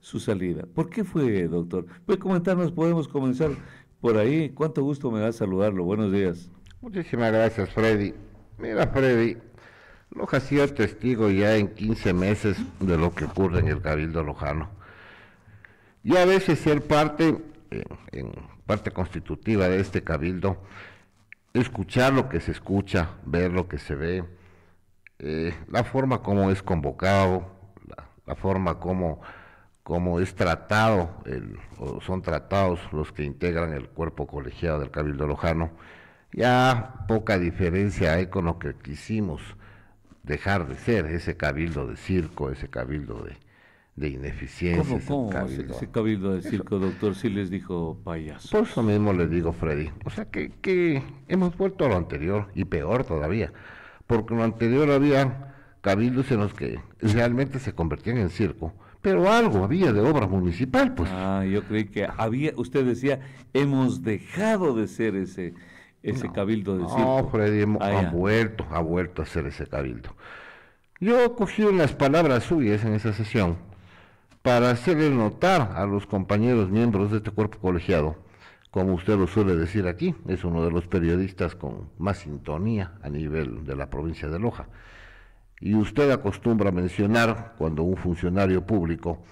su salida. ¿Por qué fue, doctor? Puede comentarnos, podemos comenzar por ahí. Cuánto gusto me da saludarlo. Buenos días. Muchísimas gracias, Freddy. Mira, Freddy, Loja ha sido testigo ya en 15 meses de lo que ocurre en el Cabildo Lojano. Y a veces ser parte, en, parte constitutiva de este Cabildo, escuchar lo que se escucha, ver lo que se ve, eh, la forma como es convocado, la forma como como es tratado, el, o son tratados los que integran el cuerpo colegiado del Cabildo Lojano, ya poca diferencia hay con lo que quisimos dejar de ser, ese cabildo de circo, ese cabildo de, de ineficiencia. ¿Cómo, cabildo. Ese, cabildo de circo, doctor, sí les dijo payaso? Por eso mismo les digo, Freddy. O sea que, que hemos vuelto a lo anterior, y peor todavía, porque lo anterior había cabildos en los que realmente se convertían en circo, pero algo había de obra municipal, pues. Ah, yo creí que había, usted decía, hemos dejado de ser ese, ese cabildo de circo. No, Freddy, ah, ha vuelto, ha vuelto a ser ese cabildo. Yo cogí unas palabras suyas en esa sesión para hacerle notar a los compañeros miembros de este cuerpo colegiado, como usted lo suele decir aquí, es uno de los periodistas con más sintonía a nivel de la provincia de Loja y usted acostumbra mencionar cuando un funcionario público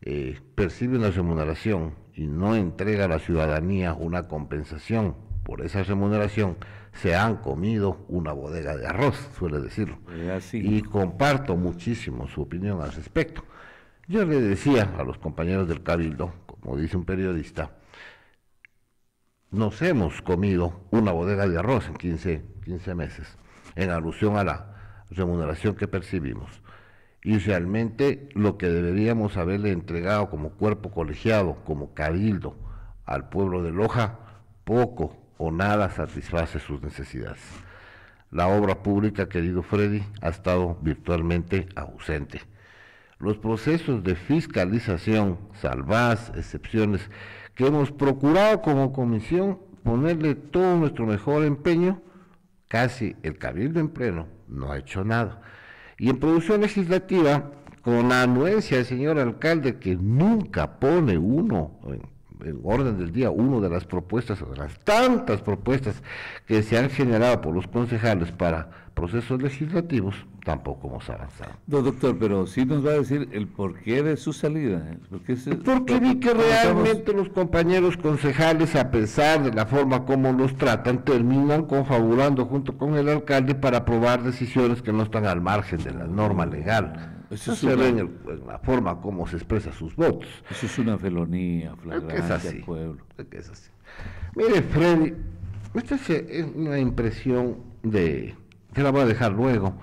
eh, percibe una remuneración y no entrega a la ciudadanía una compensación por esa remuneración, se han comido una bodega de arroz, suele decirlo. Y comparto muchísimo su opinión al respecto. Yo le decía a los compañeros del Cabildo, como dice un periodista, nos hemos comido una bodega de arroz en 15, 15 meses, en alusión a la remuneración que percibimos. Y realmente lo que deberíamos haberle entregado como cuerpo colegiado, como cabildo al pueblo de Loja, poco o nada satisface sus necesidades. La obra pública, querido Freddy, ha estado virtualmente ausente. Los procesos de fiscalización, salvas, excepciones, que hemos procurado como comisión ponerle todo nuestro mejor empeño, casi el cabildo en pleno no ha hecho nada. Y en producción legislativa, con la anuencia del señor alcalde que nunca pone uno en, orden del día, uno de las propuestas, de las tantas propuestas que se han generado por los concejales para procesos legislativos, tampoco hemos avanzado. No, doctor, pero sí nos va a decir el porqué de su salida. ¿eh? Porque, Porque vi que realmente los compañeros concejales, a pesar de la forma como los tratan, terminan confabulando junto con el alcalde para aprobar decisiones que no están al margen de la norma legal. Eso se ve en, la forma como se expresa sus votos. Eso es una felonía flagrante es así, pueblo. Es así. Mire, Freddy, esta es una impresión de que la voy a dejar luego,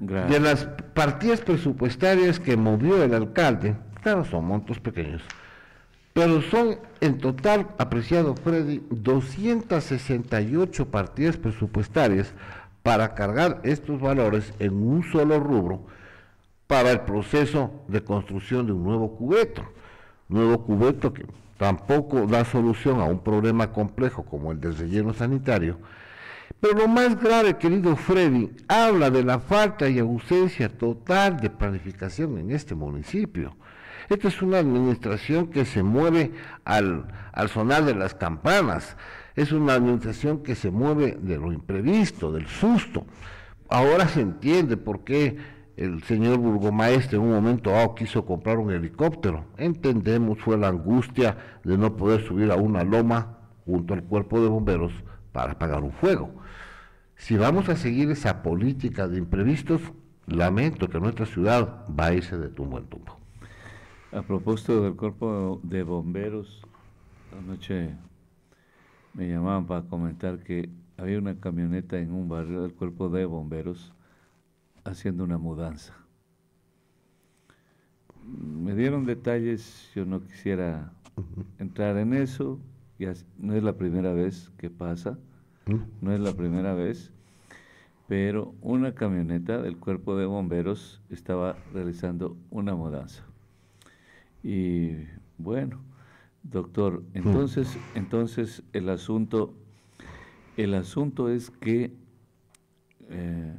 de las partidas presupuestarias que movió el alcalde, claro, son montos pequeños, pero son en total, apreciado Freddy, 268 partidas presupuestarias para cargar estos valores en un solo rubro para el proceso de construcción de un nuevo cubeto. Nuevo cubeto que tampoco da solución a un problema complejo como el del relleno sanitario, pero lo más grave, querido Freddy, habla de la falta y ausencia total de planificación en este municipio. Esta es una administración que se mueve al, al sonar de las campanas, es una administración que se mueve de lo imprevisto, del susto. Ahora se entiende por qué el señor burgomaestre en un momento dado quiso comprar un helicóptero. Entendemos, fue la angustia de no poder subir a una loma junto al cuerpo de bomberos para apagar un fuego. Si vamos a seguir esa política de imprevistos, lamento que nuestra ciudad va a irse de tumbo en tumbo. A propósito del cuerpo de bomberos, anoche me llamaban para comentar que había una camioneta en un barrio del cuerpo de bomberos haciendo una mudanza. Me dieron detalles, yo no quisiera entrar en eso, no es la primera vez que pasa no es la primera vez, pero una camioneta del cuerpo de bomberos estaba realizando una mudanza. Y bueno, doctor, entonces, entonces el asunto, el asunto es que eh,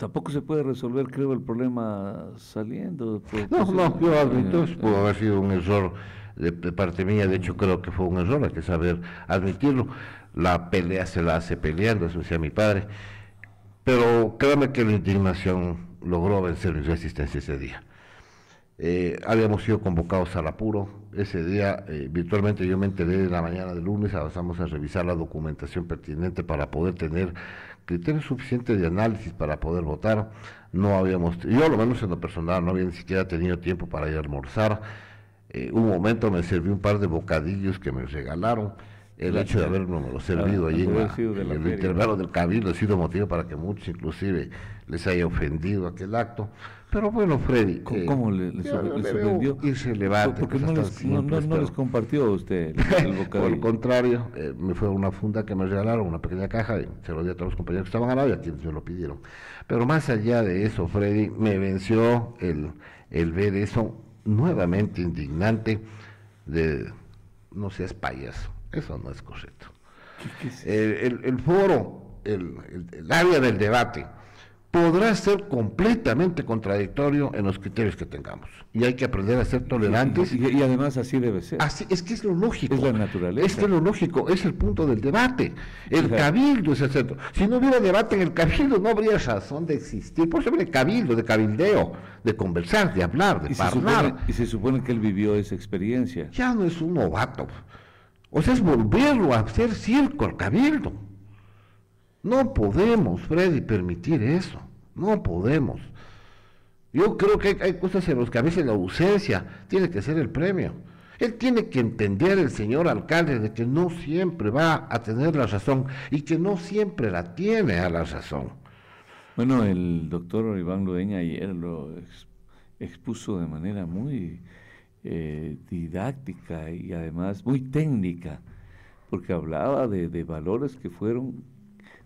tampoco se puede resolver, creo, el problema saliendo. No, no, yo admito, pudo haber sido un error de, parte mía, de hecho creo que fue un error, hay que saber admitirlo. La pelea se la hace peleando, eso decía mi padre. Pero créame que la indignación logró vencer mi resistencia ese día. Eh, habíamos sido convocados al apuro. Ese día, eh, virtualmente yo me enteré de la mañana del lunes, avanzamos a revisar la documentación pertinente para poder tener criterio suficiente de análisis para poder votar. No habíamos, yo lo menos en lo personal, no había ni siquiera tenido tiempo para ir a almorzar. Eh, un momento me serví un par de bocadillos que me regalaron. El hecho de haberme servido allí en, el intervalo del cabildo ha sido motivo para que muchos inclusive les haya ofendido aquel acto. Pero bueno, Freddy. ¿Cómo, eh, le, sorprendió? Irse Porque no les, no, les, compartió a usted el, bocadillo. Por el contrario, eh, me fue una funda que me regalaron, una pequeña caja, y se lo di a todos los compañeros que estaban al lado y a quienes me lo pidieron. Pero más allá de eso, Freddy, me venció el, el ver eso nuevamente indignante de no seas payaso. Eso no es correcto. el, el, foro, el, el área del debate podrá ser completamente contradictorio en los criterios que tengamos. Y hay que aprender a ser tolerantes. Y, además así debe ser. Así, es que es lo lógico. Es la naturaleza. Es lo lógico, es el punto del debate. El cabildo es el centro. Si no hubiera debate en el cabildo, no habría razón de existir. Por eso el cabildo, de cabildeo, de conversar, de hablar, de hablar. y se supone que él vivió esa experiencia. Ya no es un novato. O sea, es volverlo a hacer circo al cabildo. No podemos, Freddy, permitir eso. No podemos. Yo creo que hay, cosas en las que a veces la ausencia tiene que ser el premio. Él tiene que entender, el señor alcalde, de que no siempre va a tener la razón y que no siempre la tiene a la razón. Bueno, el doctor Iván Ludeña ayer lo expuso de manera muy eh, didáctica y además muy técnica, porque hablaba de, de valores que fueron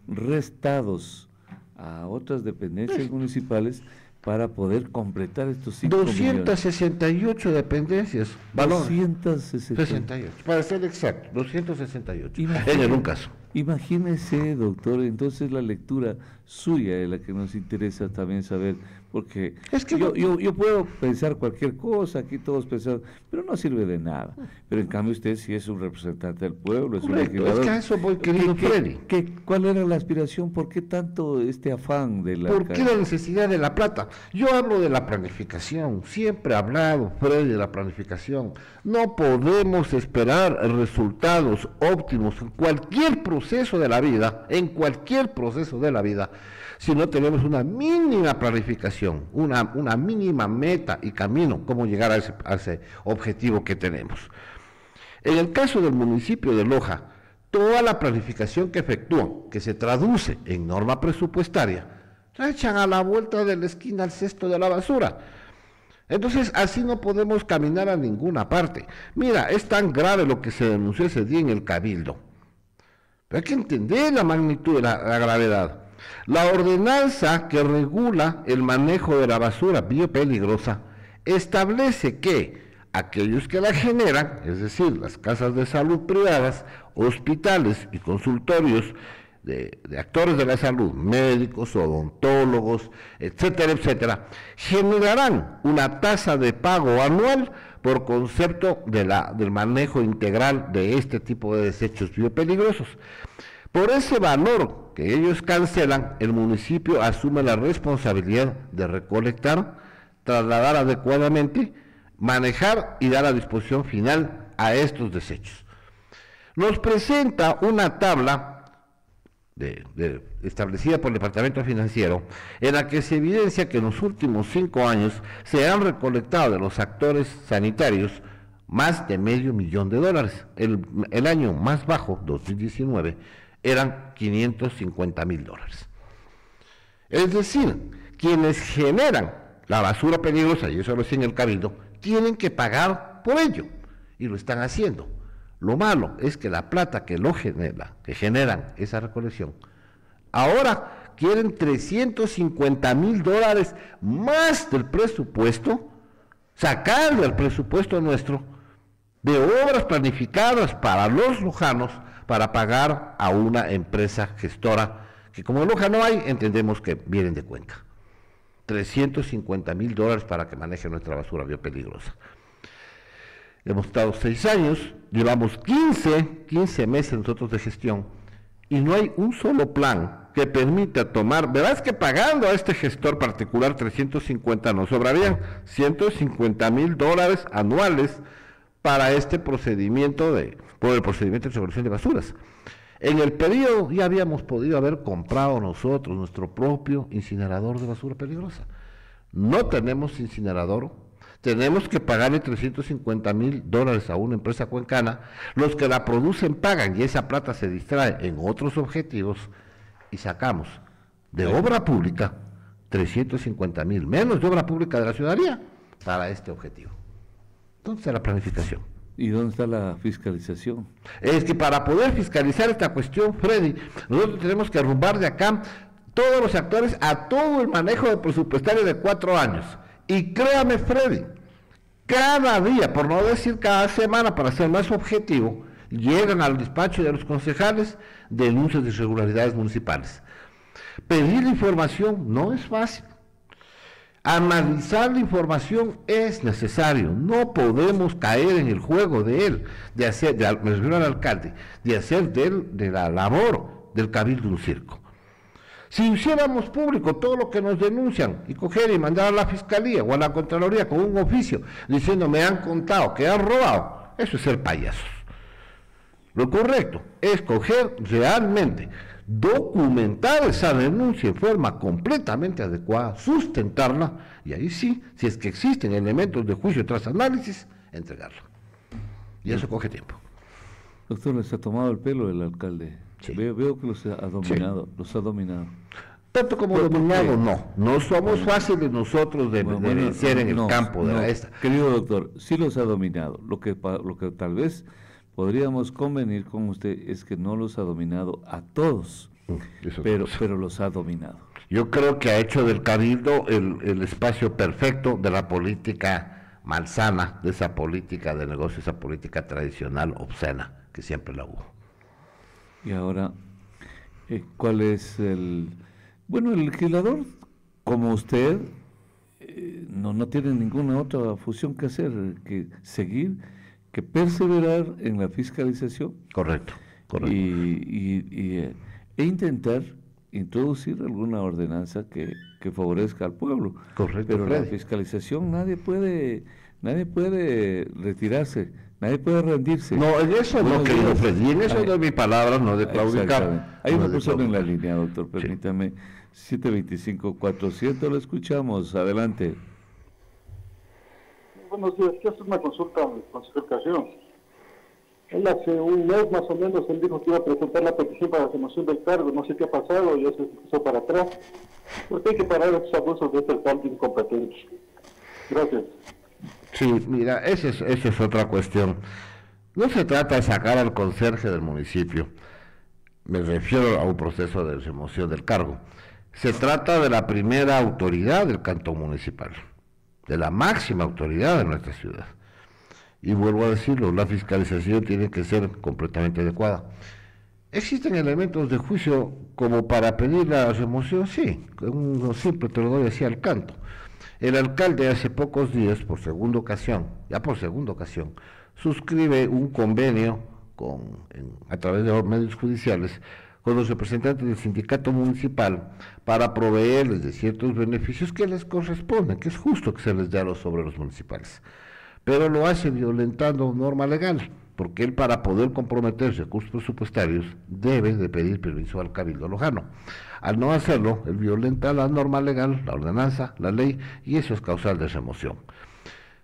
restados a otras dependencias pues, municipales para poder completar estos 268 dependencias. 268. Para ser exacto, 268. en un caso. Imagínese, doctor, entonces la lectura suya es la que nos interesa también saber porque es que yo, yo, puedo pensar cualquier cosa, aquí todos pensamos, pero no sirve de nada. Pero en cambio usted sí es un representante del pueblo, es un legislador. Es que a eso voy, querido Freddy. ¿Cuál era la aspiración? ¿Por qué tanto este afán de la... ¿Por qué la necesidad de la plata? Yo hablo de la planificación, siempre he hablado, Freddy, de la planificación. No podemos esperar resultados óptimos en cualquier proceso de la vida, en cualquier proceso de la vida, si no tenemos una mínima planificación, una, mínima meta y camino, cómo llegar a ese, objetivo que tenemos. En el caso del municipio de Loja, toda la planificación que efectúan, que se traduce en norma presupuestaria, la echan a la vuelta de la esquina al cesto de la basura. Entonces, así no podemos caminar a ninguna parte. Mira, es tan grave lo que se denunció ese día en el Cabildo. Pero hay que entender la magnitud de la gravedad. La ordenanza que regula el manejo de la basura biopeligrosa establece que aquellos que la generan, es decir, las casas de salud privadas, hospitales y consultorios de, actores de la salud, médicos, odontólogos, etcétera, etcétera, generarán una tasa de pago anual por concepto de la, del manejo integral de este tipo de desechos biopeligrosos. Por ese valor que ellos cancelan, el municipio asume la responsabilidad de recolectar, trasladar adecuadamente, manejar y dar a disposición final a estos desechos. Nos presenta una tabla establecida por el Departamento Financiero, en la que se evidencia que en los últimos cinco años se han recolectado de los actores sanitarios más de medio millón de dólares. El, el año más bajo, 2019, eran 550 mil dólares. Es decir, quienes generan la basura peligrosa, y eso lo decía en el cabildo, tienen que pagar por ello, y lo están haciendo. Lo malo es que la plata que lo genera, que generan esa recolección, ahora quieren 350 mil dólares más del presupuesto, sacar del presupuesto nuestro de obras planificadas para los lujanos para pagar a una empresa gestora que como en Loja no hay, entendemos que vienen de Cuenca. 350 mil dólares para que maneje nuestra basura biopeligrosa. Hemos estado seis años, llevamos 15, 15 meses nosotros de gestión y no hay un solo plan que permita tomar, verás que pagando a este gestor particular 350 nos sobrarían 150 mil dólares anuales para este procedimiento de, por el procedimiento de regulación de basuras. En el periodo ya habíamos podido haber comprado nosotros nuestro propio incinerador de basura peligrosa. No tenemos incinerador, tenemos que pagarle 350 mil dólares a una empresa cuencana, los que la producen pagan y esa plata se distrae en otros objetivos y sacamos de obra pública 350 mil, menos de obra pública de la ciudadanía, para este objetivo. Entonces la planificación. ¿Y dónde está la fiscalización? Es que para poder fiscalizar esta cuestión, Freddy, nosotros tenemos que arrumbar de acá todos los actores a todo el manejo de presupuestario de cuatro años. Y créame, Freddy, cada día, por no decir cada semana, para ser más objetivo, llegan al despacho de los concejales denuncias de irregularidades municipales. Pedir información no es fácil. Analizar la información es necesario, no podemos caer en el juego de él, de hacer, de, me refiero al alcalde, de hacer de, él, de la labor del cabildo un circo. Si hiciéramos público todo lo que nos denuncian y coger y mandar a la fiscalía o a la Contraloría con un oficio diciendo me han contado que han robado, eso es ser payasos. Lo correcto es coger realmente documentar esa denuncia en forma completamente adecuada, sustentarla y ahí sí, si es que existen elementos de juicio tras análisis, entregarla. Y eso coge tiempo. Doctor, les ha tomado el pelo el alcalde. Veo, que los ha dominado, los ha dominado. Tanto como dominado, no. No somos fáciles nosotros de, vencer en el campo de esta. Querido doctor, sí los ha dominado. Lo que, lo que tal vez podríamos convenir con usted es que no los ha dominado a todos, mm, pero, pero los ha dominado. Yo creo que ha hecho del cabildo el, espacio perfecto de la política malsana, de esa política de negocio, esa política tradicional obscena que siempre la hubo. Y ahora, eh, ¿cuál es el... Bueno, el legislador, como usted, eh, no, no tiene ninguna otra función que hacer que seguir que perseverar en la fiscalización. Correcto, correcto. Y, eh, e intentar introducir alguna ordenanza que, favorezca al pueblo. Correcto. Pero la fiscalización nadie puede, nadie puede retirarse, nadie puede rendirse. No, en eso no, querido Freddy, en eso de mi palabra, no de claudicar. Hay una persona en la línea, doctor, permítame. 725-400, lo escuchamos, adelante buenos días. Quiero hacer una consulta al consejero Carrión. Él hace un mes más o menos, él dijo que iba a presentar la petición para la remoción del cargo. No sé qué ha pasado, ya se puso para atrás. Porque hay que parar estos abusos de este alcalde incompetente. Gracias. Sí, mira, esa es, esa es otra cuestión. No se trata de sacar al conserje del municipio. Me refiero a un proceso de remoción del cargo. Se trata de la primera autoridad del cantón municipal de la máxima autoridad de nuestra ciudad. Y vuelvo a decirlo, la fiscalización tiene que ser completamente adecuada. ¿Existen elementos de juicio como para pedir la remoción? Sí, un simple te lo doy así al canto. El alcalde hace pocos días, por segunda ocasión, ya por segunda ocasión, suscribe un convenio con, a través de medios judiciales con los representantes del sindicato municipal para proveerles de ciertos beneficios que les corresponden, que es justo que se les dé a los obreros municipales. Pero lo hace violentando norma legal, porque él para poder comprometer recursos presupuestarios debe de pedir permiso al Cabildo Lojano. Al no hacerlo, él violenta la norma legal, la ordenanza, la ley, y eso es causal de remoción.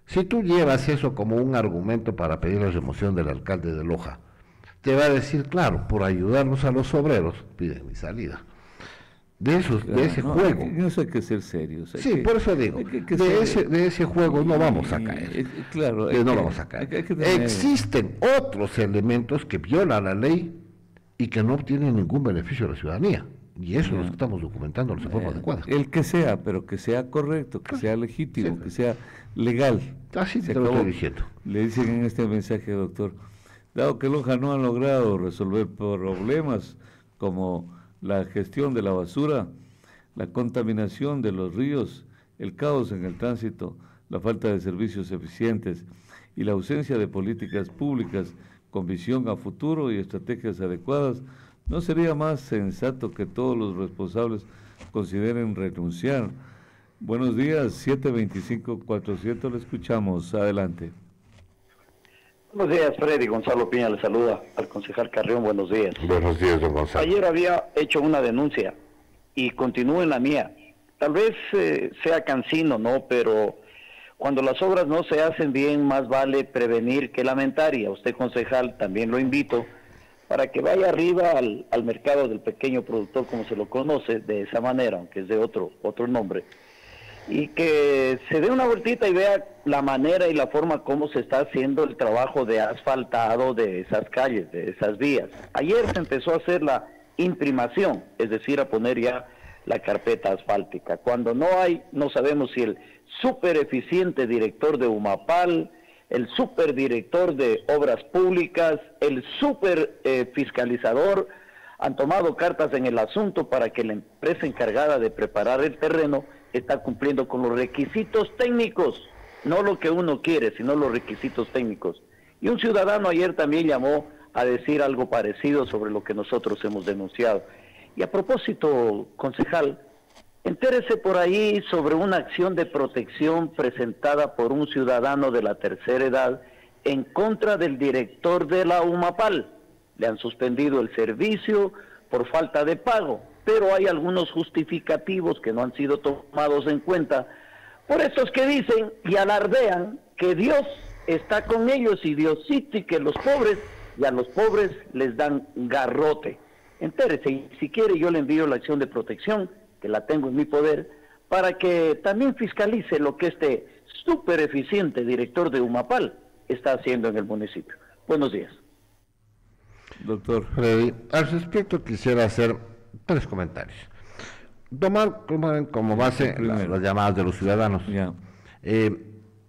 Si tú llevas eso como un argumento para pedir la remoción del alcalde de Loja, te va a decir, claro, por ayudarnos a los obreros, piden mi salida. De, esos, de ese juego. No eso hay que ser serios. Sí, por eso digo, de, ese, de ese juego no vamos a caer. claro, no vamos a caer. Existen otros elementos que violan la ley y que no obtienen ningún beneficio a la ciudadanía. Y eso es lo que estamos documentando de forma adecuada. El que sea, pero que sea correcto, que sea legítimo, que sea legal. Así te lo estoy diciendo. Le dicen en este mensaje, doctor, dado que Loja no ha logrado resolver problemas como la gestión de la basura, la contaminación de los ríos el caos en el tránsito, la falta de servicios eficientes y la ausencia de políticas públicas con visión a futuro y estrategias adecuadas, ¿no sería más sensato que todos los responsables consideren renunciar? Buenos días, 725-400, le escuchamos. Adelante. Buenos días, Freddy. Gonzalo Piña le saluda al concejal Carrión. Buenos días. Buenos días, don Gonzalo. Ayer había hecho una denuncia y continúo en la mía. Tal vez eh, sea cansino, ¿no? Pero cuando las obras no se hacen bien, más vale prevenir que lamentar. Y a usted, concejal, también lo invito para que vaya arriba al, al, mercado del pequeño productor, como se lo conoce, de esa manera, aunque es de otro, otro nombre, y que se dé una vueltita y vea la manera y la forma como se está haciendo el trabajo de asfaltado de esas calles, de esas vías. Ayer se empezó a hacer la imprimación, es decir, a poner ya la carpeta asfáltica. Cuando no hay, no sabemos si el super eficiente director de Humapal, el superdirector de obras públicas, el super eh, fiscalizador han tomado cartas en el asunto para que la empresa encargada de preparar el terreno está cumpliendo con los requisitos técnicos, no lo que uno quiere, sino los requisitos técnicos. Y un ciudadano ayer también llamó a decir algo parecido sobre lo que nosotros hemos denunciado. Y a propósito, concejal, entérese por ahí sobre una acción de protección presentada por un ciudadano de la tercera edad en contra del director de la UMAPAL. Le han suspendido el servicio por falta de pago, pero hay algunos justificativos que no han sido tomados en cuenta por estos que dicen y alardean que Dios está con ellos y Dios y que los pobres y a los pobres les dan garrote. Entérese, y si quiere yo le envío la acción de protección, que la tengo en mi poder, para que también fiscalice lo que este súper eficiente director de Humapal está haciendo en el municipio. Buenos días. Doctor Freddy, al respecto quisiera hacer tres comentarios. Tomar como base las llamadas de los ciudadanos. Eh,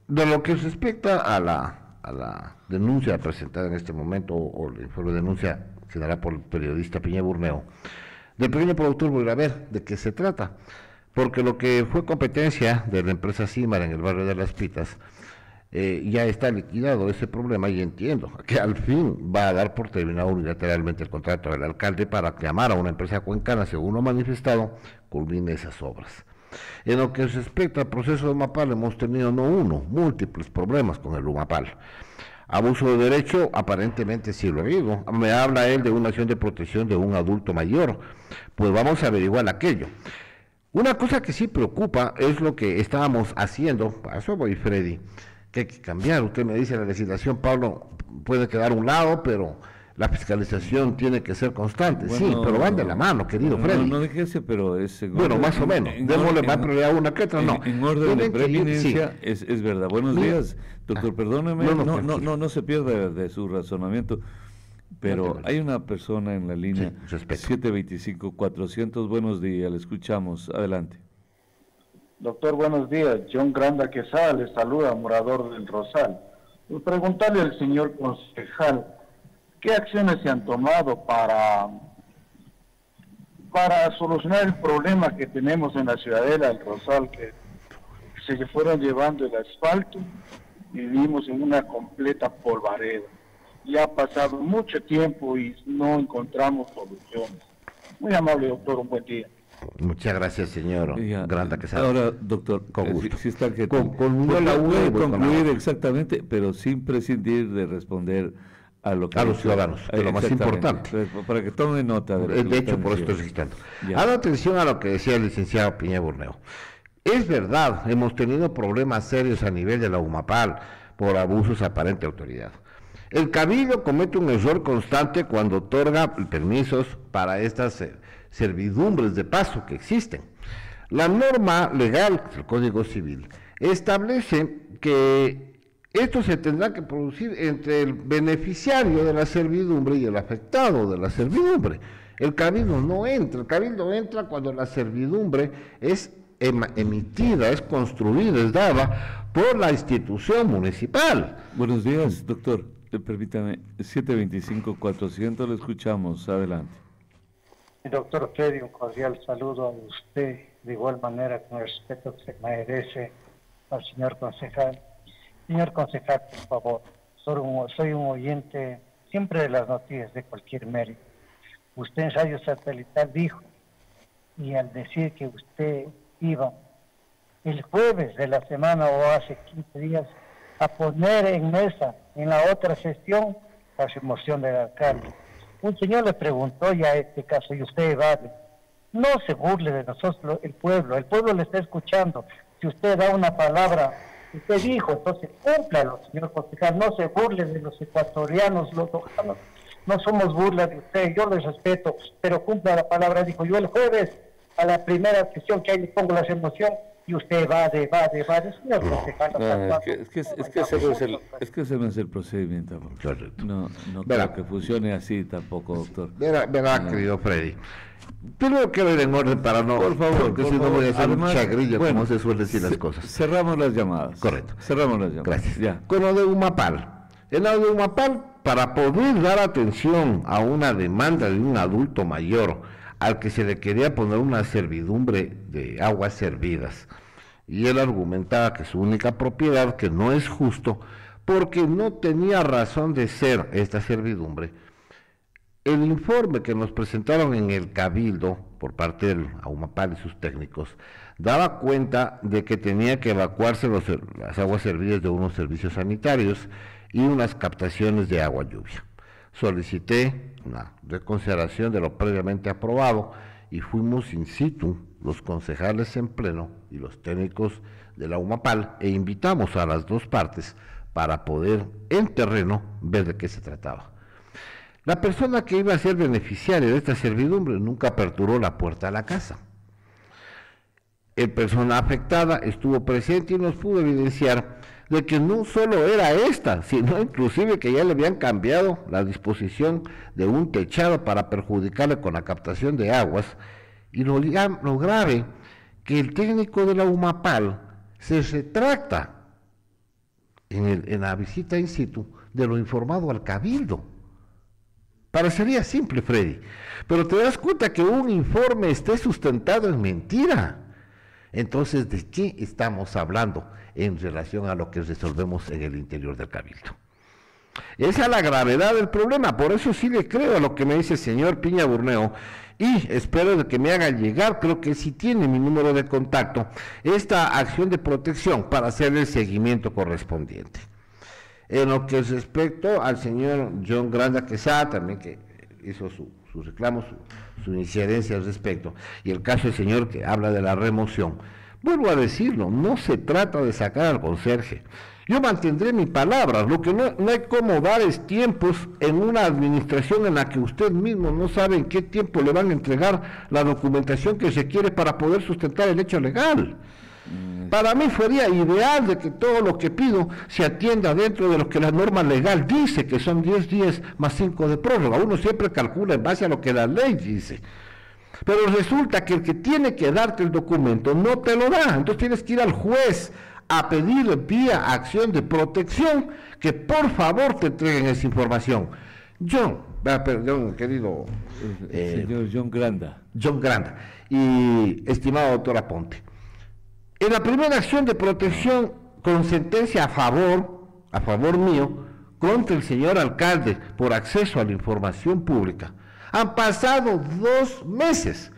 de lo que respecta a la, a la denuncia presentada en este momento, o, el informe de denuncia que dará por el periodista Piña Burneo, del pequeño productor voy a ver de qué se trata. Porque lo que fue competencia de la empresa Cimar en el barrio de Las Pitas, eh, ya está liquidado ese problema y entiendo que al fin va a dar por terminado unilateralmente el contrato del alcalde para llamar a una empresa cuencana, según lo ha manifestado, culmine esas obras. En lo que respecta al proceso de Mapal, hemos tenido no uno, múltiples problemas con el UMAPAL. Abuso de derecho, aparentemente sí lo digo. Me habla él de una acción de protección de un adulto mayor. Pues vamos a averiguar aquello. Una cosa que sí preocupa es lo que estábamos haciendo, para eso voy Freddy, que hay que cambiar. Usted me dice la legislación, Pablo, puede quedar a un lado, pero la fiscalización tiene que ser constante. sí, pero van de la mano, querido Freddy. No, no pero es... Bueno, más o menos. Démosle más prioridad a una que otra, no. En, orden de preeminencia, es, es, verdad. Buenos días, doctor, ah, perdóneme, no, no, no, no, se pierda de su razonamiento. Pero hay una persona en la línea 725-400. Buenos días, le escuchamos. Adelante. Doctor, buenos días. John Granda Quesada le saluda, morador del Rosal. Preguntarle al señor concejal, ¿qué acciones se han tomado para, para solucionar el problema que tenemos en la ciudadela del Rosal, que se fueron llevando el asfalto y vivimos en una completa polvareda? Ya ha pasado mucho tiempo y no encontramos soluciones. Muy amable, doctor, un buen día. Muchas gracias, señor Granda Ahora, doctor, con eh, gusto. Si, está que con, con puede concluir exactamente, pero sin prescindir de responder a, lo que a los ciudadanos, es lo más importante. Pues, para que tomen nota de, de hecho, por esto estoy. Haga atención a lo que decía el licenciado Piña Borneo. Es verdad, hemos tenido problemas serios a nivel de la UMAPAL por abusos aparente autoridad. El Cabildo comete un error constante cuando otorga permisos para estas eh, servidumbres de paso que existen. La norma legal, el Código Civil, establece que esto se tendrá que producir entre el beneficiario de la servidumbre y el afectado de la servidumbre. El cabildo no entra, el cabildo entra cuando la servidumbre es emitida, es construida, es dada por la institución municipal. Buenos días, doctor. Permítame, 725-400, le escuchamos. Adelante. Doctor Freddy, un cordial saludo a usted de igual manera con el respeto que se merece al señor concejal. Señor concejal, por favor, soy un, soy un oyente siempre de las noticias de cualquier mérito. Usted en Radio Satelital dijo, y al decir que usted iba el jueves de la semana o hace 15 días a poner en mesa en la otra sesión la remoción del alcalde. Un señor le preguntó ya este caso y usted evade. No se burle de nosotros el pueblo, el pueblo le está escuchando. Si usted da una palabra, usted dijo, entonces cúmplalo, señor concejal, no se burle de los ecuatorianos, los lojanos, no somos burla de usted, yo les respeto, pero cumpla la palabra, dijo yo el jueves a la primera sesión que ahí le pongo la remoción y usted va de, va de, va de. No, es, que, es, que, es, que ese no es el, que no el procedimiento. Correcto. No, no creo que funcione así tampoco, doctor. Verá, verá querido Freddy. Primero quiero ir en orden para no, por favor, porque si no voy a hacer un chagrillo, como se suele decir las cosas. Cerramos las llamadas. Correcto. Cerramos las llamadas. Gracias. Ya. Con lo de Humapal. En lo de Humapal, para poder dar atención a una demanda de un adulto mayor al que se le quería poner una servidumbre de aguas servidas, y él argumentaba que su única propiedad, que no es justo, porque no tenía razón de ser esta servidumbre, el informe que nos presentaron en el Cabildo por parte del AUMAPAL y sus técnicos daba cuenta de que tenía que evacuarse las aguas servidas de unos servicios sanitarios y unas captaciones de agua lluvia. Solicité una reconsideración de lo previamente aprobado y fuimos in situ los concejales en pleno y los técnicos de la UMAPAL e invitamos a las dos partes para poder en terreno ver de qué se trataba. La persona que iba a ser beneficiaria de esta servidumbre nunca aperturó la puerta a la casa. El persona afectada estuvo presente y nos pudo evidenciar de que no solo era esta, sino inclusive que ya le habían cambiado la disposición de un techado para perjudicarle con la captación de aguas y lo, lo grave que el técnico de la UMAPAL se retracta en, en la visita in situ de lo informado al cabildo. Parecería simple, Freddy, pero te das cuenta que un informe esté sustentado en mentira. Entonces, ¿de qué estamos hablando en relación a lo que resolvemos en el interior del cabildo? Esa es la gravedad del problema, por eso sí le creo a lo que me dice el señor Piña Burneo y espero que me haga llegar, creo que sí tiene mi número de contacto, esta acción de protección para hacer el seguimiento correspondiente. En lo que respecto al señor John Granda Quesada, también que hizo su, su reclamo, su, incidencia al respecto, y el caso del señor que habla de la remoción, vuelvo a decirlo, no se trata de sacar al conserje. Yo mantendré mi palabra, lo que no, no hay como dar es tiempos en una administración en la que usted mismo no sabe en qué tiempo le van a entregar la documentación que se quiere para poder sustentar el hecho legal. Para mí sería ideal de que todo lo que pido se atienda dentro de lo que la norma legal dice, que son 10 días más 5 de prórroga. Uno siempre calcula en base a lo que la ley dice. Pero resulta que el que tiene que darte el documento no te lo da. Entonces tienes que ir al juez a pedir vía acción de protección que por favor te entreguen esa información. John, perdón, querido... Eh, señor John Granda. John Granda. Y estimado doctor Aponte. En la primera acción de protección con sentencia a favor, a favor mío, contra el señor alcalde por acceso a la información pública, han pasado dos meses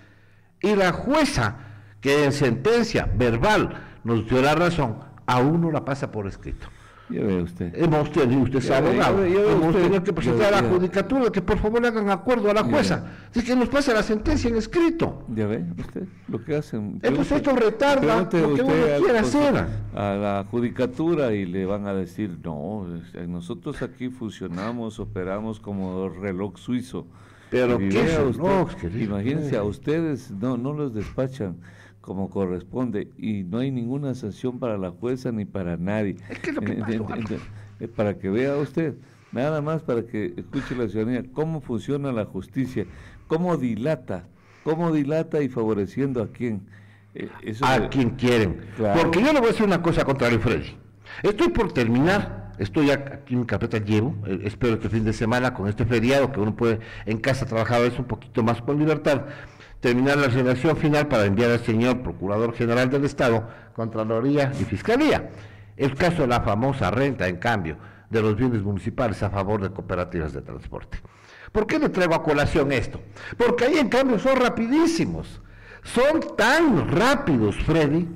y la jueza que en sentencia verbal nos dio la razón, aún no la pasa por escrito. Ya ve usted. Hemos tenido, usted es abogado, hemos tenido que presentar a la judicatura que por favor le hagan acuerdo a la jueza, de que nos pase la sentencia en escrito. Ya ve usted lo que hacen. Entonces esto retarda lo que uno quiere hacer. A la judicatura y le van a decir, no, nosotros aquí funcionamos, operamos como reloj suizo. Pero ¿qué usted, Imagínense, a ustedes no, no los despachan como corresponde y no hay ninguna sanción para la jueza ni para nadie. Es que lo que para que vea usted, nada más para que escuche la ciudadanía cómo funciona la justicia, cómo dilata, cómo dilata y favoreciendo a quién. Eh, a quien quieren. Porque yo le voy a decir una cosa contra el Freddy. Estoy por terminar, estoy aquí en carpeta llevo, eh, espero que el fin de semana con este feriado que uno puede en casa trabajar a veces un poquito más con libertad terminar la redacción final para enviar al señor Procurador General del Estado, Contraloría y Fiscalía. El caso de la famosa renta, en cambio, de los bienes municipales a favor de cooperativas de transporte. ¿Por qué le traigo a colación esto? Porque ahí en cambio son rapidísimos. Son tan rápidos, Freddy,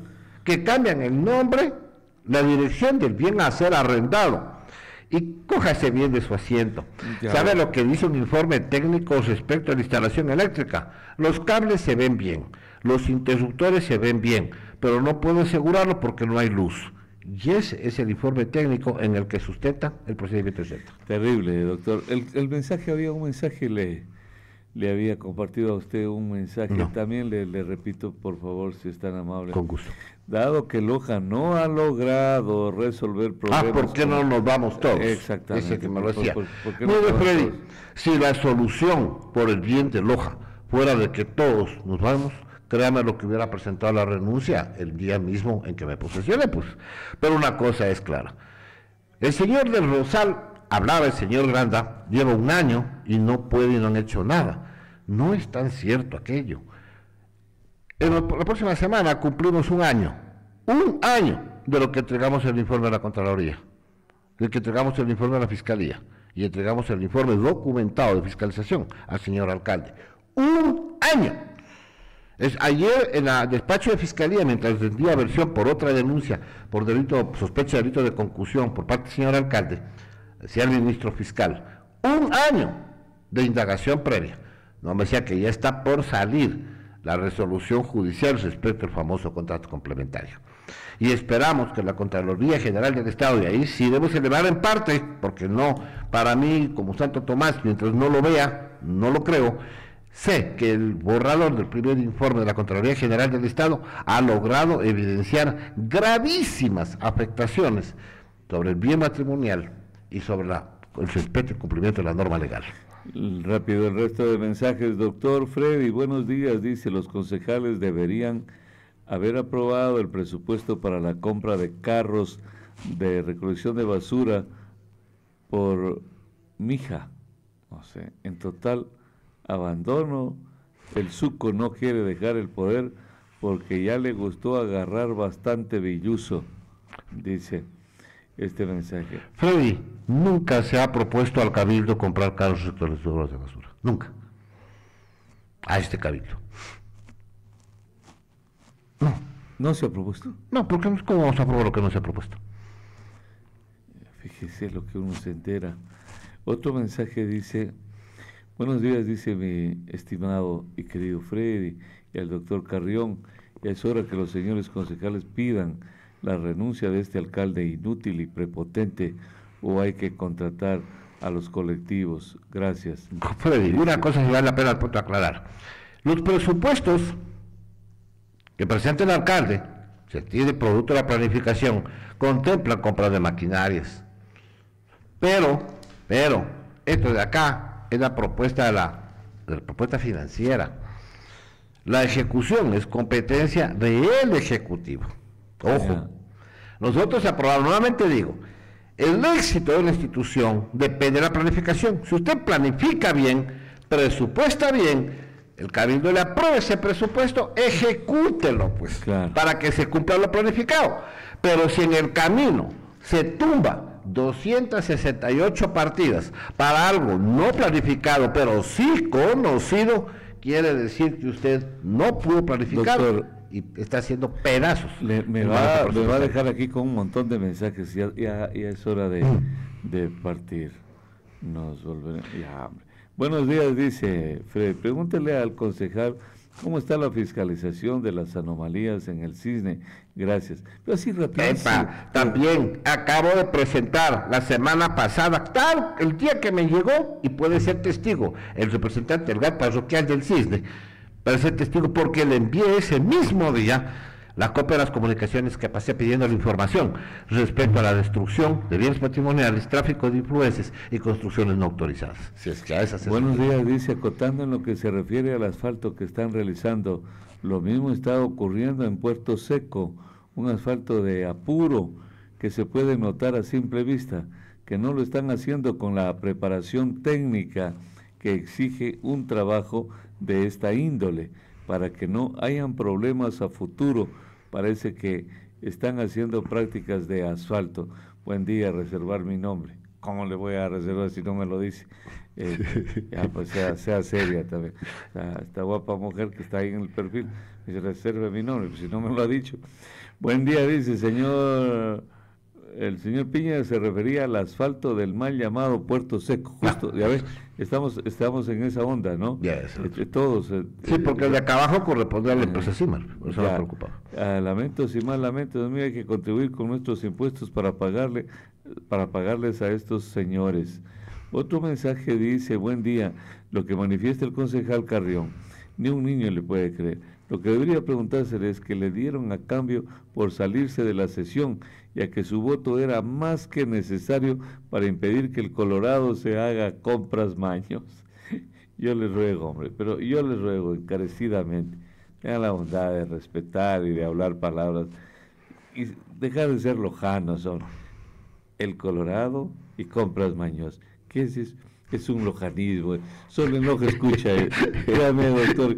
que cambian el nombre, la dirección del bien a ser arrendado. Y cójase bien de su asiento. ¿Sabe lo que dice un informe técnico respecto a la instalación eléctrica? Los cables se ven bien, los interruptores se ven bien, pero no puedo asegurarlo porque no hay luz. Y ese es el informe técnico en el que sustenta el procedimiento centro. Terrible, doctor. El, mensaje, había un mensaje, le, le había compartido a usted un mensaje. También le, repito, por favor, si es tan amable. Con gusto. Dado que Loja no ha logrado resolver problemas. Ah, ¿por qué no nos vamos todos? Exactamente. Ese que me lo decía. Mire, Freddy, si la solución por el bien de Loja fuera de que todos nos vamos, créame lo que hubiera presentado la renuncia el día mismo en que me posesioné, pues. Pero una cosa es clara. El señor del Rosal, hablaba el señor Granda, lleva un año y no puede y no han hecho nada. No es tan cierto aquello. En la próxima semana cumplimos un año, un año de lo que entregamos el informe de la Contraloría, de que entregamos el informe de la Fiscalía y entregamos el informe documentado de fiscalización al señor alcalde. Un año. Es, ayer en el despacho de fiscalía, mientras rendía versión por otra denuncia por delito, sospecha de delito de concusión por parte del señor alcalde, decía el ministro fiscal, un año de indagación previa. No me decía que ya está por salir la resolución judicial respecto al famoso contrato complementario. Y esperamos que la Contraloría General del Estado, y ahí sí debemos elevar en parte, porque no, para mí, como Santo Tomás, mientras no lo vea, no lo creo, Sé que el borrador del primer informe de la Contraloría General del Estado ha logrado evidenciar gravísimas afectaciones sobre el bien matrimonial y sobre el respeto y cumplimiento de la norma legal. Rápido el resto de mensajes. Doctor Freddy, buenos días. Dice, los concejales deberían haber aprobado el presupuesto para la compra de carros de recolección de basura por Mija. No sé, en total abandono, el suco no quiere dejar el poder porque ya le gustó agarrar bastante billuso, dice este mensaje. Freddy, nunca se ha propuesto al cabildo comprar carros recolectores de basura, nunca. A este cabildo. No. ¿No se ha propuesto? No, porque ¿cómo vamos a aprobar lo que no se ha propuesto? Fíjese lo que uno se entera. Otro mensaje dice, Buenos días, dice mi estimado y querido Freddy y al doctor Carrión. Ya es hora que los señores concejales pidan la renuncia de este alcalde inútil y prepotente o hay que contratar a los colectivos. Gracias. Freddy, una cosa que vale la pena aclarar. Los presupuestos que presenta el alcalde, se tiene producto de la planificación, contemplan compra de maquinarias. Pero, pero, esto de acá es la propuesta de la, propuesta financiera. La ejecución es competencia del Ejecutivo. Ojo. Nosotros aprobamos, nuevamente digo, el éxito de la institución depende de la planificación. Si usted planifica bien, presupuesta bien, el cabildo le apruebe ese presupuesto, ejecútelo, pues, para que se cumpla lo planificado. Pero si en el camino se tumba 268 partidas para algo no planificado, pero sí conocido, quiere decir que usted no pudo planificar y está haciendo pedazos. me, va, a dejar aquí con un montón de mensajes, ya, ya, es hora de, mm. de partir. Nos volveremos. Buenos días, dice Fred. Pregúntele al concejal ¿Cómo está la fiscalización de las anomalías en el cisne? Gracias. Pero así rápido. también acabo de presentar la semana pasada, tal, el día que me llegó, y puede ser testigo, el representante del GAT parroquial del cisne, puede ser testigo porque le envié ese mismo día la copia de las comunicaciones que pasé pidiendo la información respecto a la destrucción de bienes patrimoniales, tráfico de influencias y construcciones no autorizadas. Si es que a esas Buenos días, dice, acotando en lo que se refiere al asfalto que están realizando, lo mismo está ocurriendo en Puerto Seco, un asfalto de apuro que se puede notar a simple vista, que no lo están haciendo con la preparación técnica que exige un trabajo de esta índole para que no hayan problemas a futuro. Parece que están haciendo prácticas de asfalto. Buen día, reservar mi nombre. ¿Cómo le voy a reservar si no me lo dice? Eh, ya, pues sea, sea seria también. Esta, guapa mujer que está ahí en el perfil, dice, reserve mi nombre, pues si no me lo ha dicho. Buen día, dice, señor el señor Piña se refería al asfalto del mal llamado Puerto Seco, justo, ya ves, estamos, estamos en esa onda, ¿no? Ya, eso. Este, todos. Eh, sí, porque el de acá abajo corresponde a la empresa CIMAR, por eso me preocupado. lamentos y más lamentos, hay que contribuir con nuestros impuestos para pagarle, para pagarles a estos señores. Otro mensaje dice, buen día, lo que manifiesta el concejal Carrión, ni un niño le puede creer. Lo que debería preguntarse es que le dieron a cambio por salirse de la sesión ya que su voto era más que necesario para impedir que el Colorado se haga compras maños. Yo les ruego, hombre, pero yo les ruego encarecidamente, tengan la bondad de respetar y de hablar palabras y dejar de ser lojanos, son el Colorado y compras maños. ¿Qué es eso? Es un lojanismo. Solo en Loja escucha, créame doctor,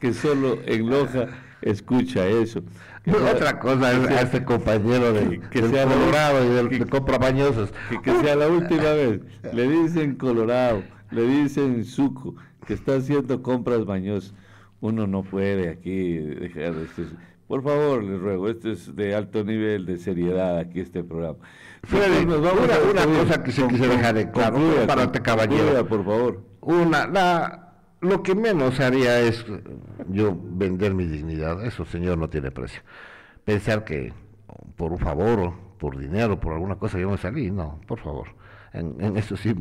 que solo en Loja escucha eso. Otra cosa es a este compañero de, que sea Colorado y del, de compra bañosos. Que, sea la última vez. Le dicen Colorado, le dicen Suco, que está haciendo compras bañosas. Uno no puede aquí dejar esto. Por favor, les ruego, esto es de alto nivel de seriedad aquí este programa. Freddy, una, una cosa que se quise dejar de claro para este caballero. por favor. Una, la lo que menos haría es yo vender mi dignidad. Eso, señor, no tiene precio. Pensar que por un favor, por dinero, por alguna cosa yo me salí. No, por favor. En, eso sí,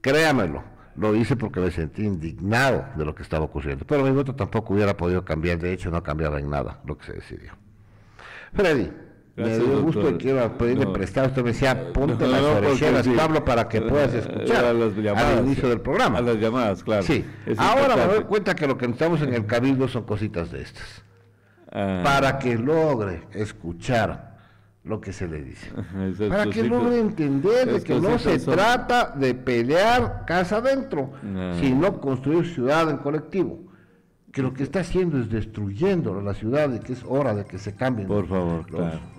créamelo. Lo hice porque me sentí indignado de lo que estaba ocurriendo. Pero mi voto tampoco hubiera podido cambiar. De hecho, no cambiaba en nada lo que se decidió. Freddy me dio gusto y quiero pedirle prestado. Usted me decía, ponte las orejeras, Pablo, para que puedas escuchar al inicio del programa. A las llamadas, claro. Sí. Ahora me doy cuenta que lo que estamos en el cabildo son cositas de estas. Ah. Para que logre escuchar lo que se le dice. para que logre entender de que no se trata de pelear casa adentro, ah. sino construir ciudad en colectivo que lo que está haciendo es destruyendo la ciudad y que es hora de que se cambien Por favor,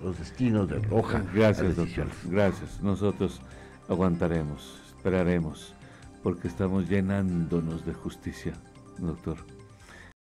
los, destinos de Roja. Gracias, doctor. Gracias. Nosotros aguantaremos, esperaremos, porque estamos llenándonos de justicia, doctor.